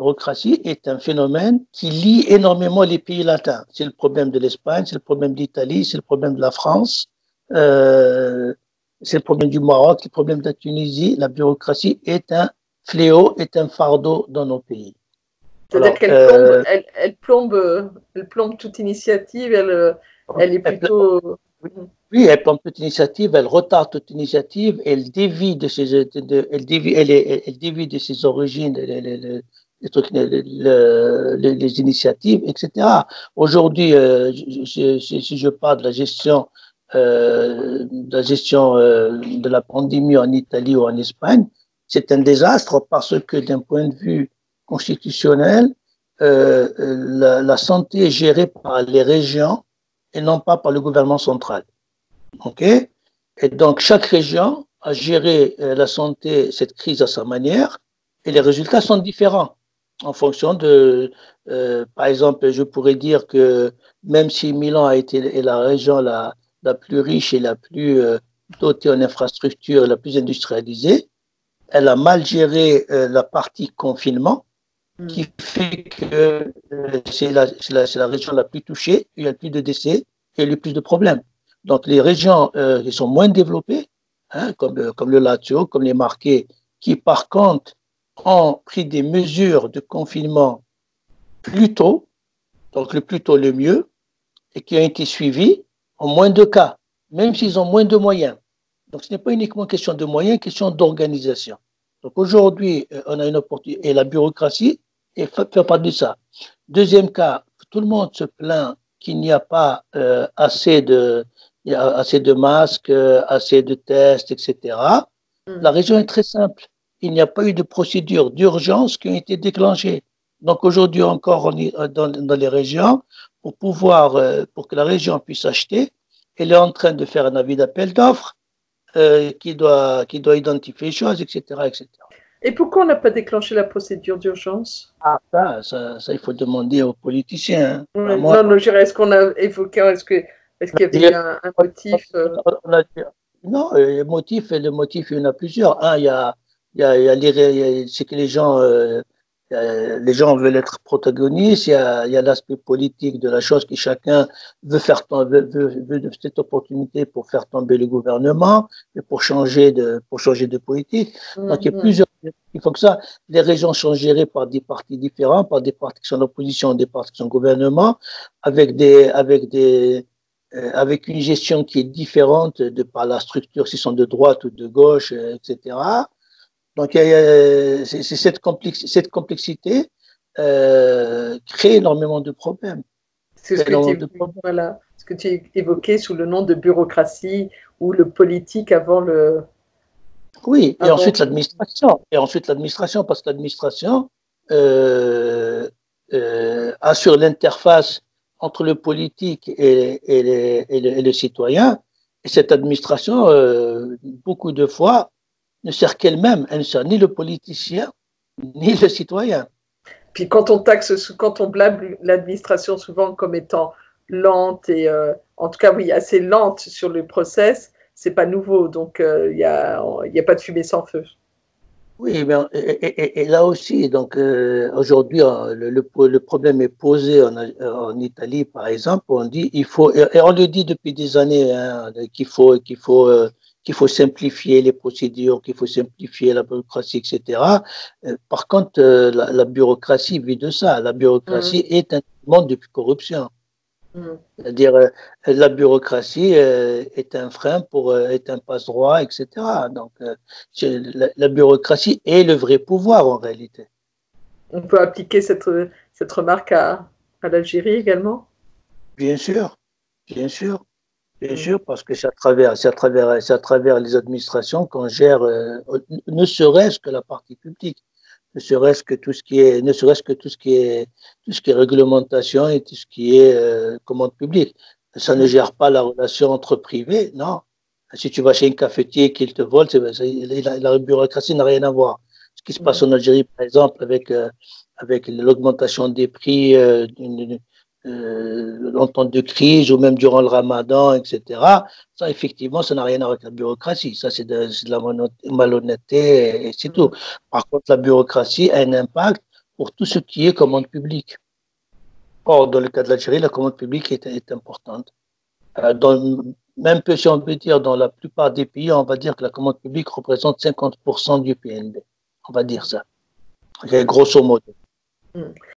bureaucratie est un phénomène qui lie énormément les pays latins. C'est le problème de l'Espagne, c'est le problème de l'Italie, c'est le problème de la France, euh, c'est le problème du Maroc, le problème de la Tunisie. La bureaucratie est un fléau, est un fardeau dans nos pays. C'est-à-dire qu'elle plombe, elle, elle, plombe, elle plombe toute initiative, elle, elle est plutôt. Oui, elle prend toute initiative, elle retarde toute initiative, elle dévie de ses, elle dévie, elle, elle, dévie de ses origines, les, les, les, trucs, les, initiatives, etc. Aujourd'hui, euh, si je parle de la gestion, euh, de la gestion euh, de la pandémie en Italie ou en Espagne, c'est un désastre parce que d'un point de vue constitutionnel, la, la santé est gérée par les régions et non pas par le gouvernement central. OK? Et donc, chaque région a géré la santé, cette crise à sa manière, et les résultats sont différents en fonction de, euh, par exemple, je pourrais dire que même si Milan a été la région la, la plus riche et la plus euh, dotée en infrastructures, la plus industrialisée, elle a mal géré euh, la partie confinement, mm. qui fait que euh, c'est la, la, la, région la plus touchée, il y a le plus de décès, a eu plus de problèmes. Donc les régions qui sont moins développées, hein, comme, comme le Lazio, comme les Marqués, qui par contre ont pris des mesures de confinement plus tôt, donc le plus tôt le mieux, et qui ont été suivies en moins de cas, même s'ils ont moins de moyens. Donc ce n'est pas uniquement question de moyens, question d'organisation. Donc aujourd'hui, euh, on a une opportunité, et la bureaucratie fait, fait partie de ça. Deuxième cas, tout le monde se plaint qu'il n'y a pas euh, assez de, il y a assez de masques, assez de tests, etc. Mm. La raison est très simple. Il n'y a pas eu de procédure d'urgence qui ont été déclenchées. Donc aujourd'hui encore dans, dans, les régions, pour pouvoir, euh, pour que la région puisse acheter, elle est en train de faire un avis d'appel d'offres euh, qui, doit, qui doit identifier les choses, etc. etc. Et pourquoi on n'a pas déclenché la procédure d'urgence Ah, ça, ça, ça, il faut demander aux politiciens. Hein. Ouais, non, non, est-ce qu'on a évoqué, est-ce que est-ce qu'il y avait un, un motif euh... Non, le motif, le motif, il y en a plusieurs. Un, il y a, y a, il y a les, c'est que les gens, euh, les gens veulent être protagonistes. Il y a, il y a l'aspect politique de la chose que chacun veut faire veut, veut, veut cette opportunité pour faire tomber le gouvernement et pour changer de, pour changer de politique. Mm. Donc, il y a plusieurs. Il faut que ça, les régions sont gérées par des partis différents, par des partis qui sont en opposition, des partis qui sont gouvernement, avec des, avec des, euh, avec une gestion qui est différente de par la structure, s'ils sont de droite ou de gauche, euh, etc. Donc, c'est cette, complex, cette complexité euh, crée énormément de problèmes. C'est ce, voilà, ce que tu évoquais sous le nom de bureaucratie ou le politique avant le. Oui, et avant... ensuite l'administration. Et ensuite l'administration, parce que l'administration euh, euh, assure l'interface entre le politique et, et, les, et, le, et, le, citoyen. Et cette administration, beaucoup de fois, ne sert qu'elle-même. Elle ne sert ni le politicien, ni le citoyen. Puis quand on taxe, quand on blâme l'administration souvent comme étant lente et, euh, en tout cas, oui, assez lente sur le process, c'est pas nouveau. Donc, il euh, n'y a, y a pas de fumée sans feu. Oui, mais et, et, et, là aussi, donc euh, aujourd'hui, le, le, le, problème est posé en, en, Italie, par exemple. On dit il faut, et on le dit depuis des années, hein, qu'il faut, qu'il faut, euh, qu'il faut simplifier les procédures, qu'il faut simplifier la bureaucratie, etc. Euh, par contre, la, la, bureaucratie vit de ça. La bureaucratie mmh. est un monde de corruption. Mmh. C'est-à-dire, euh, la bureaucratie euh, est un frein pour, euh, est un passe-droit, etc. Donc, la, la, bureaucratie est le vrai pouvoir en réalité. On peut appliquer cette, cette remarque à, à l'Algérie également? Bien sûr, bien sûr. Bien mmh. sûr, parce que c'est à travers, c'est à travers, c'est à travers les administrations qu'on gère, ne serait-ce que la partie publique ne serait-ce que tout ce qui est, ne serait-ce que tout ce qui est, tout ce qui est réglementation et tout ce qui est euh, commande publique. Ça ne gère pas la relation entre privés, non. Si tu vas chez un cafetier qu'il te vole, la, la, bureaucratie n'a rien à voir. Ce qui se passe en Algérie, par exemple, avec, euh, avec l'augmentation des prix euh, en temps de crise ou même durant le ramadan, etc. Ça, effectivement, ça n'a rien à voir avec la bureaucratie. Ça, c'est de, la malhonnêteté et c'est tout. Par contre, la bureaucratie a un impact pour tout ce qui est commande publique. Or, dans le cas de l'Algérie, la commande publique est, est importante. Euh, dans, même si on peut dire dans la plupart des pays, on va dire que la commande publique représente 50% du PNB. On va dire ça. grosso modo. Mm.